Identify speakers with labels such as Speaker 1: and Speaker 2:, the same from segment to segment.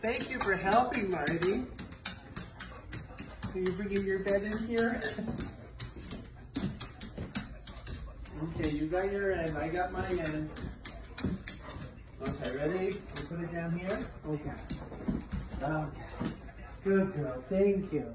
Speaker 1: Thank you for helping, Marty. Are you bringing your bed in here? okay, you got your end. I got my end. Okay, ready? You put it down here? Okay. Okay. Good girl. Thank you.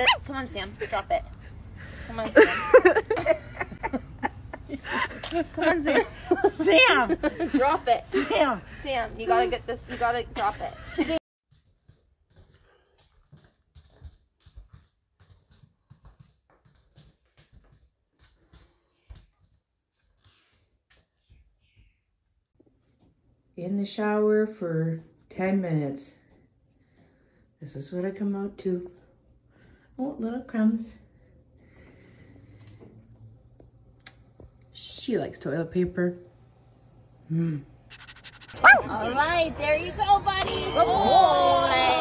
Speaker 2: Let it. Come on, Sam. Drop it. Come on, Sam. Come on, Sam.
Speaker 3: Sam!
Speaker 2: Drop it.
Speaker 3: Sam!
Speaker 2: Sam, you gotta get this. You gotta drop it.
Speaker 4: in the shower for 10 minutes. This is what I come out to. Little crumbs. She likes toilet paper. Hmm.
Speaker 2: All right, there you go, buddy. Good
Speaker 5: Oh,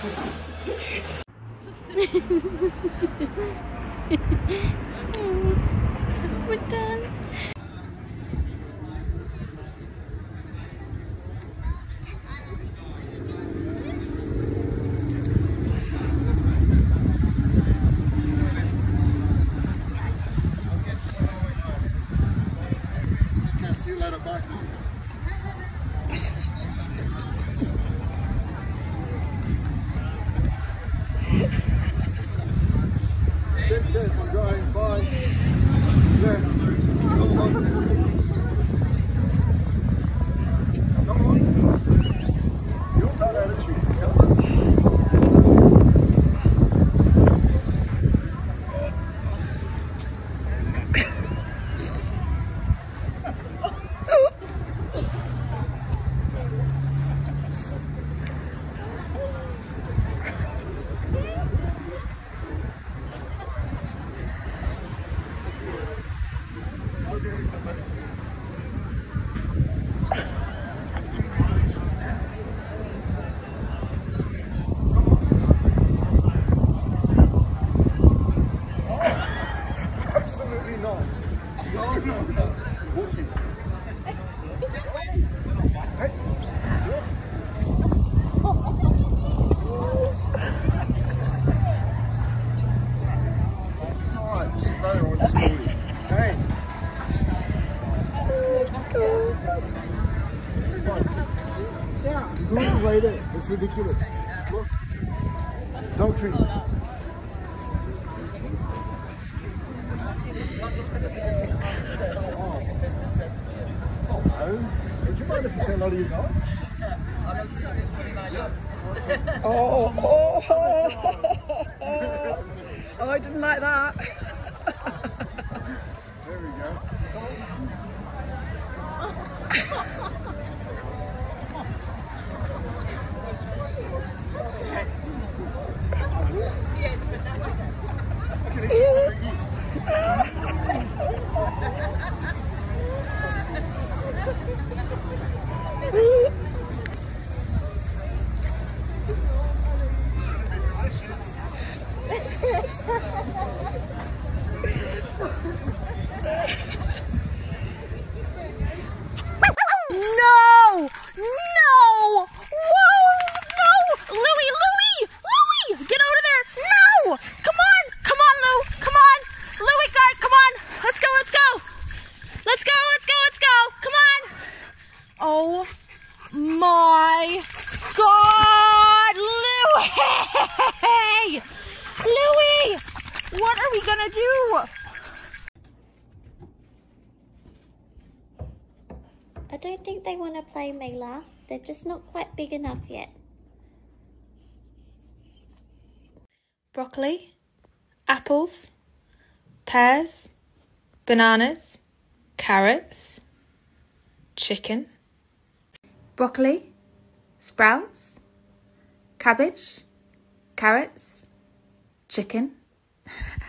Speaker 2: We're done.
Speaker 6: Ridiculous. Look. No tree. Oh, would you mind if I say hello to you guys?
Speaker 7: Oh, oh, oh, oh, I didn't like that.
Speaker 6: There we go. Okay, let's get something to eat.
Speaker 8: No! No! Whoa! No! Louie! Louie! Louie! Get over there! No! Come on! Come on, Lou! Come on! Louie, guy, come on! Let's go, let's go! Let's go, let's go, let's go! Come on! Oh my god! Louie! Louie! What are we gonna do?
Speaker 9: I don't think they want to play Mila. They're just not quite big enough yet.
Speaker 8: broccoli, apples, pears, bananas, carrots, chicken, broccoli, sprouts, cabbage, carrots, chicken.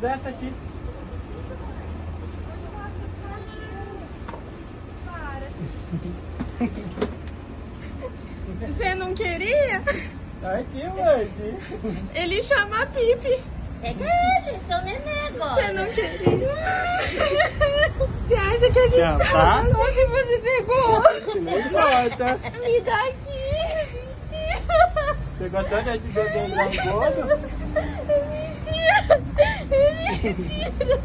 Speaker 10: Desce aqui.
Speaker 11: Você não queria?
Speaker 10: Aqui, mãe.
Speaker 11: Ele chama Pipe.
Speaker 3: Pega ele, seu neném agora.
Speaker 11: Você não queria? Você acha que a gente
Speaker 10: Quer
Speaker 11: tava
Speaker 10: andar?
Speaker 11: louco e você pegou?
Speaker 10: Não importa.
Speaker 11: Me dá aqui.
Speaker 10: Pegou tanto esse bebê bolo?
Speaker 11: É mentira! É mentira!